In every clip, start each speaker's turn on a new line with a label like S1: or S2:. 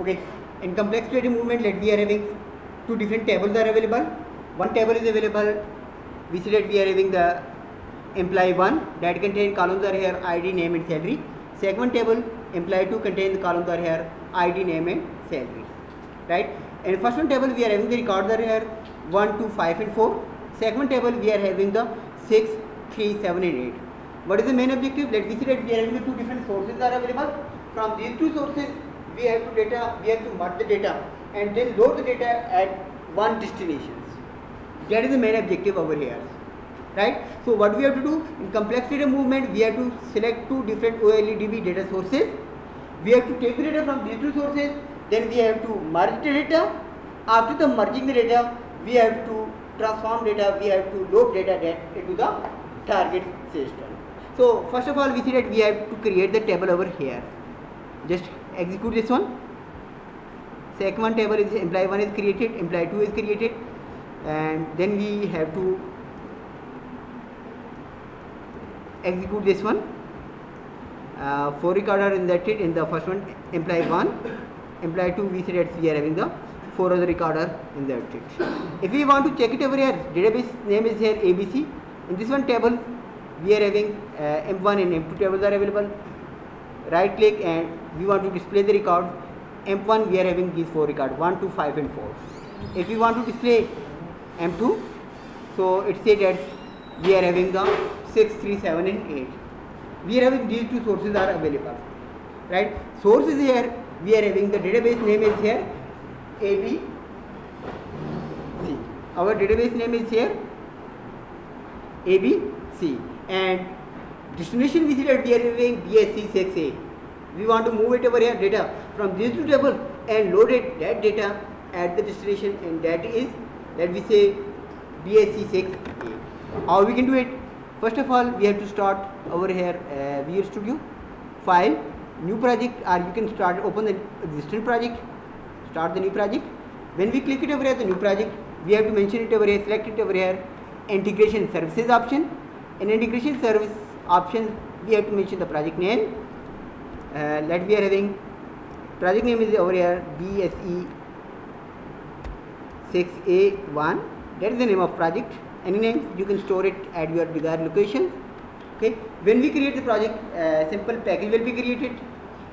S1: Okay, in complex data movement, let we are having two different tables are available. One table is available. We see that we are having the employee one that contain columns are here ID, name, and salary. Second table employee two contain the columns are here ID, name, and salary. Right? And first one table we are having the records are here one, two, five, and four. Second table we are having the six, three, seven, and eight. What is the main objective? Let me see that we are having the two different sources are available. From these two sources, we have to data, we have to merge the data and then load the data at one destination. That is the main objective over here. Right? So what we have to do in complex data movement, we have to select two different OLEDB data sources. We have to take the data from these two sources, then we have to merge the data. After the merging the data, we have to transform data, we have to load data into the target system. So first of all, we see that we have to create the table over here. Just execute this one. Second table is employee one is created, employee two is created, and then we have to execute this one. Uh, four records are inserted in the first one, employee one, employee two. We see that we are having the four other records are inserted. If we want to check it over here, database name is here ABC. In this one table, we are having uh, M1 and M2 tables are available. Right click and we want to display the record. M1 we are having these four records 1, 2, 5 and 4. If we want to display M2, so it says that we are having the 6, 3, 7 and 8. We are having these two sources are available. Right? Source is here, we are having the database name is here ABC. Our database name is here ABC and destination that we are having BSC6A. We want to move it over here data from this two tables and load it that data at the destination and that is that we say BSC6A. How we can do it? First of all, we have to start over here uh, Visual Studio, file, new project or you can start open the existing project, start the new project. When we click it over here the new project, we have to mention it over here, select it over here, integration services option. In integration service option, we have to mention the project name. Uh, that we are having project name is over here BSE 6A1. That is the name of project. Any name you can store it at your desired location. Okay. When we create the project, uh, simple package will be created.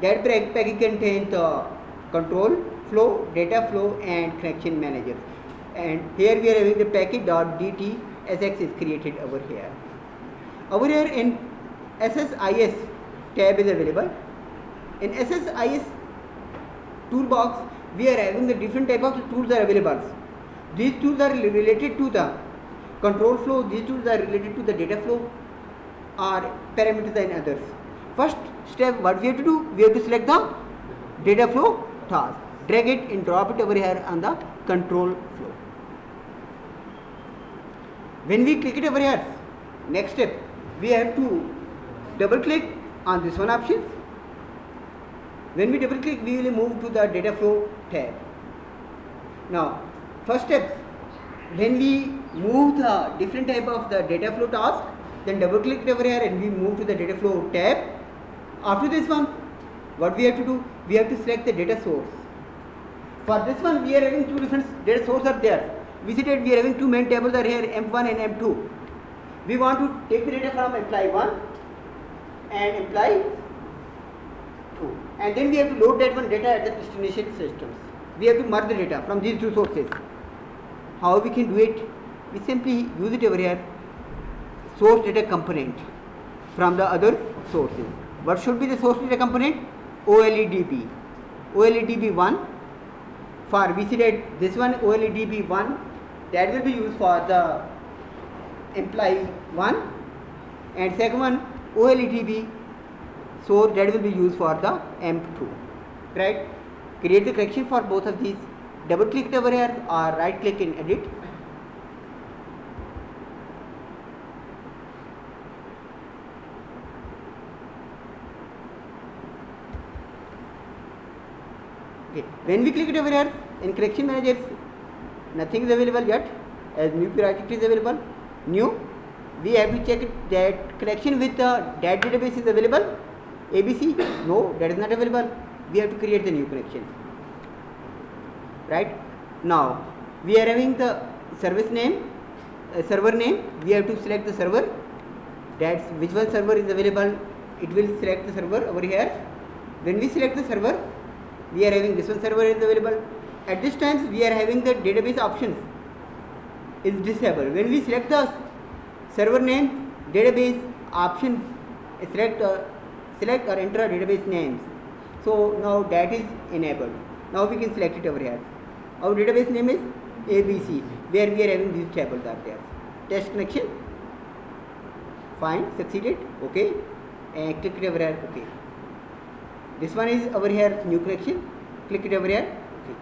S1: That package contains the control flow, data flow, and connection manager. And here we are having the package.dt SX is created over here. Over here in SSIS tab is available. In SSIS toolbox, we are having the different type of tools are available. These tools are related to the control flow, these tools are related to the data flow or parameters and others. First step, what we have to do? We have to select the data flow task. Drag it and drop it over here on the control flow. When we click it over here, next step, we have to double click on this one option. When we double click, we will move to the data flow tab. Now, first step, when we move the different type of the data flow task, then double click over here and we move to the data flow tab. After this one, what we have to do? We have to select the data source. For this one, we are having two different data sources are there. We see we are having two main tables are here, M1 and M2. We want to take the data from employee 1 and employee 2. And then we have to load that one data at the destination systems. We have to merge the data from these two sources. How we can do it? We simply use it over here, source data component from the other sources. What should be the source data component? OLEDB. OLEDB1 for we see that this one OLEDB1 that will be used for the employee 1 and second one OLEDB so that will be used for the M2 right? Create the correction for both of these. Double click over here or right click in edit. When we click it over here in correction manager nothing is available yet as new project is available new. We have to check that connection with the that database is available. Abc no that is not available. We have to create the new connection. Right? Now we are having the service name uh, server name. We have to select the server. That's which one server is available. It will select the server over here. When we select the server we are having this one server is available. At this time we are having the database options is disabled when we select the server name database option select uh, select or enter database names. So now that is enabled. Now we can select it over here. Our database name is abc where we are having these tables are there. Test connection. Fine. Succeeded. Okay. And click it over here. Okay. This one is over here new connection. Click it over here. Okay.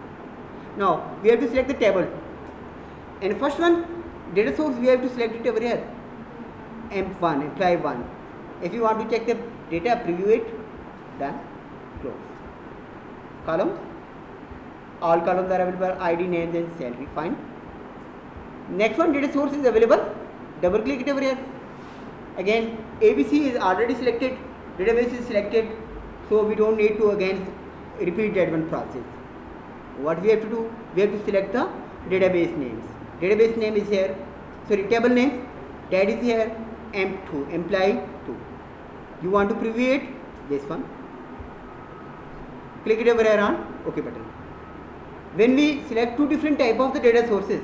S1: Now we have to select the table and first one data source we have to select it over here. M1 employee 1 if you want to check the data preview it done close. Column all columns are available id name then salary fine. Next one data source is available double click it over here. Again abc is already selected database is selected so we don't need to again repeat that one process. What we have to do we have to select the database names database name is here. Sorry table name that is here m2 employee 2 you want to preview it? This one. Click it over here on. Ok button. When we select two different type of the data sources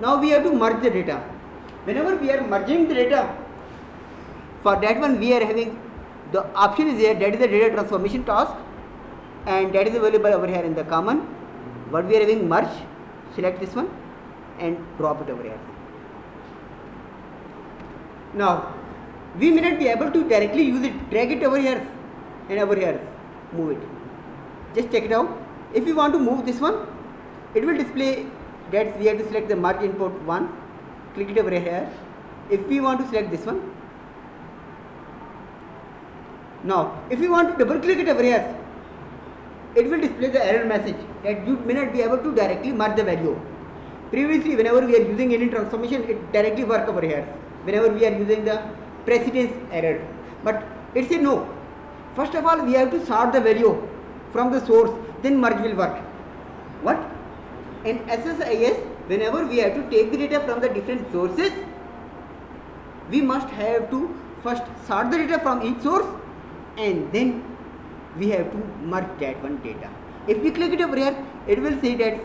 S1: now we have to merge the data. Whenever we are merging the data for that one we are having the option is here that is the data transformation task and that is available over here in the common. What we are having merge select this one and drop it over here. Now we may not be able to directly use it. Drag it over here and over here. Move it. Just check it out. If you want to move this one it will display that we have to select the merge input one. Click it over here. If we want to select this one. Now if you want to double click it over here it will display the error message that you may not be able to directly merge the value previously whenever we are using any transformation it directly work over here. Whenever we are using the precedence error. But it said no. First of all we have to sort the value from the source then merge will work. What? In SSIS whenever we have to take the data from the different sources we must have to first sort the data from each source and then we have to merge that one data. If we click it over here it will say that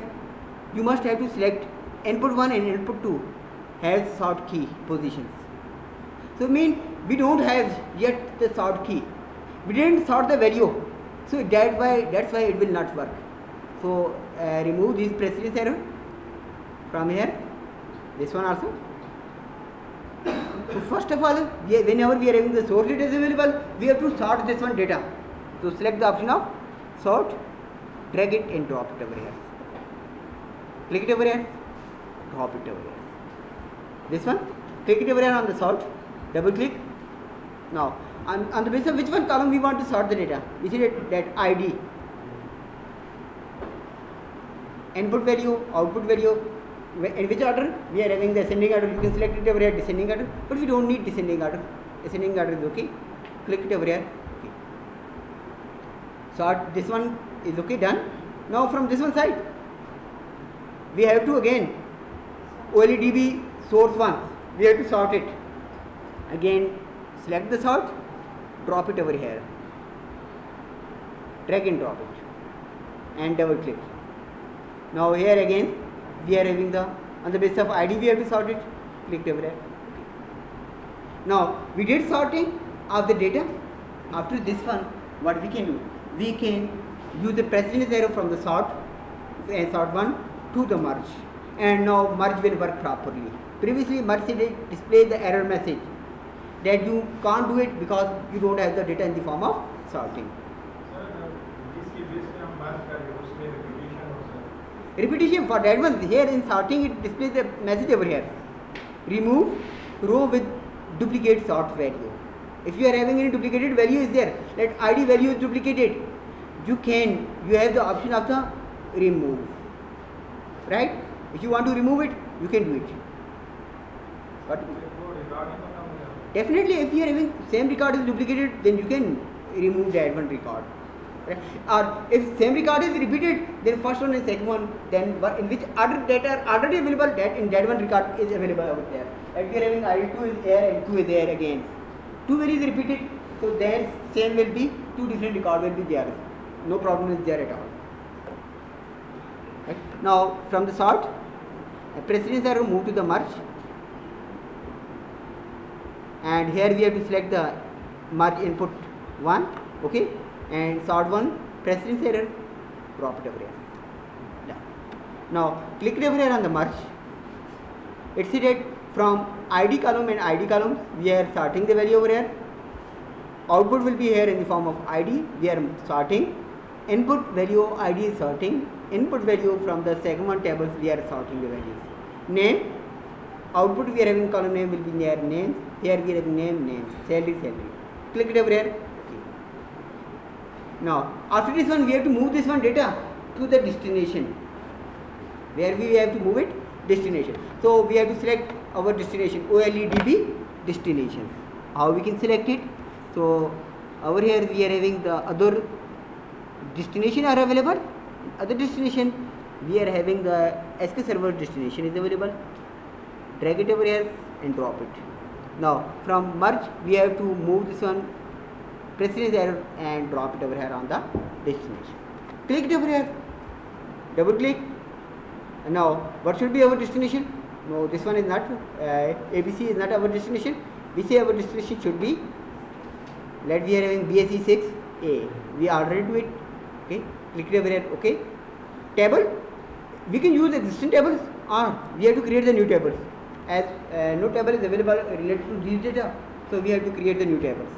S1: you must have to select input 1 and input 2 has sort key positions. So mean we don't have yet the sort key. We didn't sort the value. So that why that's why it will not work. So uh, remove this precedence error from here. This one also. So first of all we, whenever we are having the source data is available we have to sort this one data. So select the option of sort drag it and drop it over here. Click it over here drop it over here. This one click it over here on the sort double click. Now on, on the basis of which one column we want to sort the data? See that, that id input value output value in which order? We are having the ascending order. You can select it over here descending order. But we don't need descending order. Ascending order is okay. Click it over here. Okay. sort this one is okay done. Now from this one side we have to again OLEDB source one we have to sort it. Again select the sort drop it over here. Drag and drop it and double click. Now here again we are having the on the basis of id we have to sort it. Click over here. Now we did sorting of the data. After this one what we can do? We can use the precedence arrow from the sort and sort one to the merge and now merge will work properly. Previously merge did display the error message that you can't do it because you don't have the data in the form of sorting. Repetition for that one here in sorting it displays the message over here. Remove row with duplicate sort value. If you are having any duplicated value is there, let id value is duplicated. You can, you have the option of the remove, right? If you want to remove it, you can do it. But definitely, if you are having same record is duplicated, then you can remove that one record. Or if same record is repeated, then first one and second one, then in which other data are already available, that in that one record is available over there. If you are having ID2 is there and 2 is there again. 2 values is repeated, so then same will be two different record will be there. No problem is there at all. Right? Now from the sort, uh, precedence arrow move to the merge, and here we have to select the merge input one, okay, and sort one precedence error, drop it over here. Yeah. Now click it over here on the merge. It's that from ID column and ID column we are sorting the value over here. Output will be here in the form of ID. We are sorting. Input value ID is sorting. Input value from the segment tables we are sorting the values. Name. Output we are having column name will be near names. Here we are having name name. Salary salary. Click it over here. Okay. Now after this one we have to move this one data to the destination. Where we have to move it? Destination. So we have to select our destination OLEDB destination. How we can select it? So over here we are having the other destination are available. Other destination we are having the SQL server destination is available. Drag it over here and drop it. Now from merge we have to move this one precedence error and drop it over here on the destination. Click it over here. Double click. And now what should be our destination? No, this one is not. Uh, ABC is not our destination. We say our destination should be. Let we are having BSC 6A. We already do it. Okay. Over here. Okay. Table. We can use existing tables or we have to create the new tables. As uh, no table is available related to these data, so we have to create the new tables.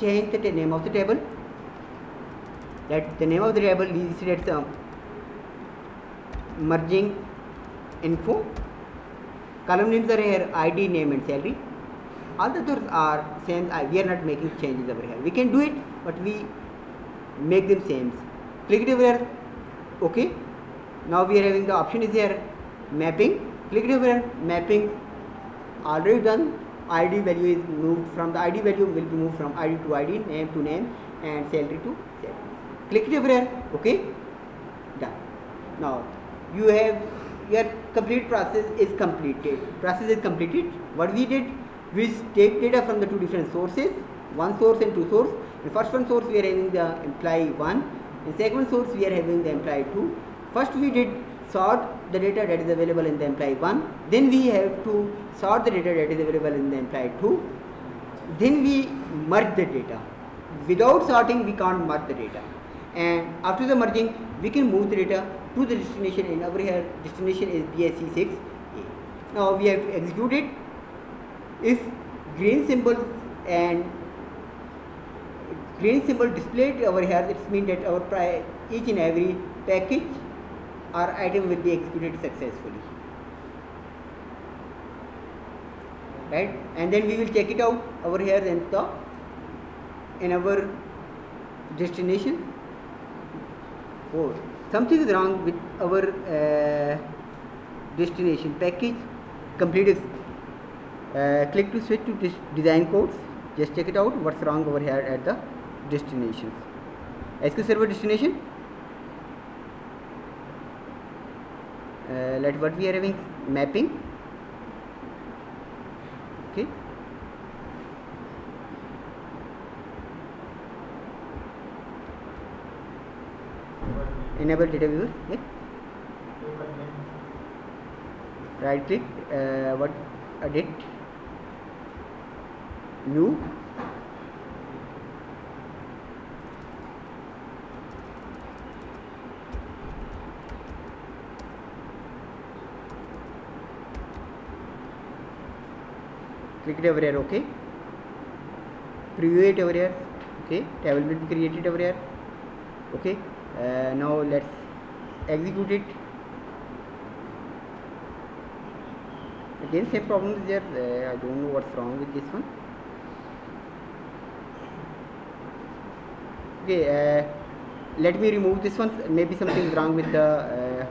S1: Change the name of the table. That the name of the table is let's um, merging info column names are here id name and salary all the others are same we are not making changes over here we can do it but we make them same. Click over here okay. Now we are having the option is here. Mapping. Click over here mapping. Already done. Id value is moved from the id value will be moved from id to id name to name and salary to salary. Click over here okay. Done. Now you have your complete process is completed. Process is completed. What we did we take data from the two different sources one source and two source. In first one source we are having the employee one in second source we are having the employee First we did sort the data that is available in the employee one. Then we have to sort the data that is available in the employee two. Then we merge the data. Without sorting we can't merge the data. And after the merging we can move the data to the destination and over here. Destination is BSC 6A. Now we have to execute it. If green symbol and green symbol displayed over here, it means that our each and every package or item will be executed successfully. Right? And then we will check it out over here in the in our destination. Oh, something is wrong with our uh, destination package completed uh, click to switch to design codes just check it out what's wrong over here at the destination. SQL server destination? Uh, let what we are having? Mapping. Okay. Enable data viewer yeah. Right click uh, what edit. New click it over here okay? Preview it over here okay? Table will be created over here okay? Uh, now let's execute it. Again same problem is there. Uh, i don't know what's wrong with this one. Okay uh, let me remove this one. Maybe something is wrong with the uh,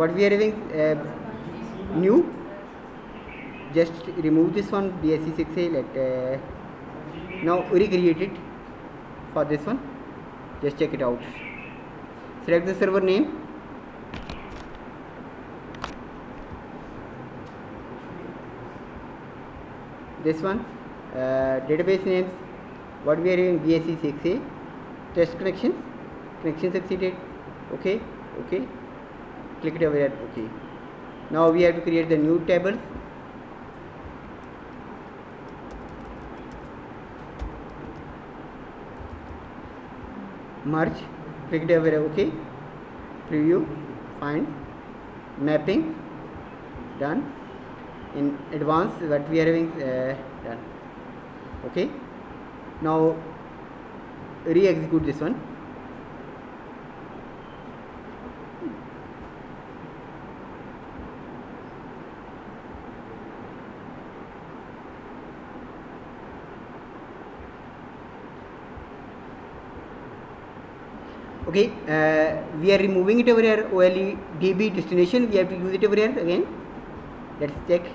S1: what we are having uh, new? Just remove this one BSC 6A let uh, now recreate it for this one. Just check it out. Select the server name. This one uh, database names. What we are having BSC 6A test connections. Connection succeeded. Okay okay click it over here okay. Now we have to create the new table. Merge click it over okay. Preview find mapping done. In advance what we are having uh, done. Okay. Now re-execute this one okay uh, we are removing it over here. OLE DB destination we have to use it over here again. Let's check.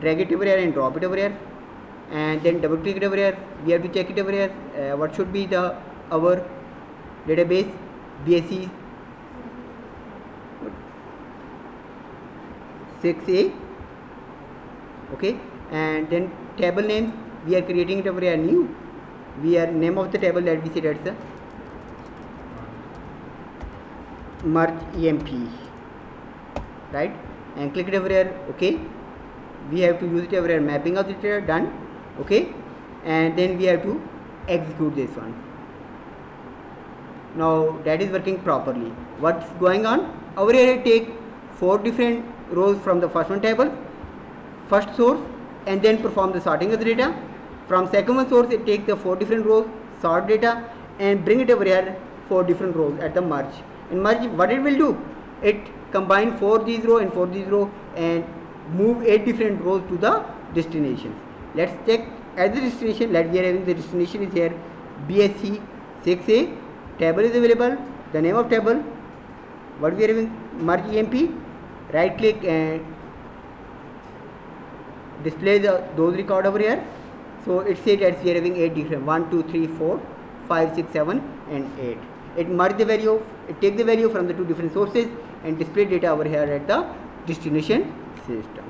S1: Drag it over here and drop it over here. And then double click it over here. We have to check it over here. Uh, what should be the our database? BSC 6a okay and then table name. We are creating it over here new. We are name of the table that we say that's merge emp right? And click it over here okay? We have to use it over here mapping of the data done okay? And then we have to execute this one. Now that is working properly. What's going on? Over here I take four different rows from the first one table. First source and then perform the sorting of the data. From second one source it take the four different rows sort data and bring it over here four different rows at the merge in merge what it will do it combine four these row and four these row and move eight different rows to the destinations let's check at the destination let we are having. The destination is here. Bsc 6a table is available. The name of table what we are having merge emp right click and display the those record over here. So it says that we are having eight different 1 2 3 4 5 6 7 and 8 it merge the value it take the value from the two different sources and display data over here at the destination system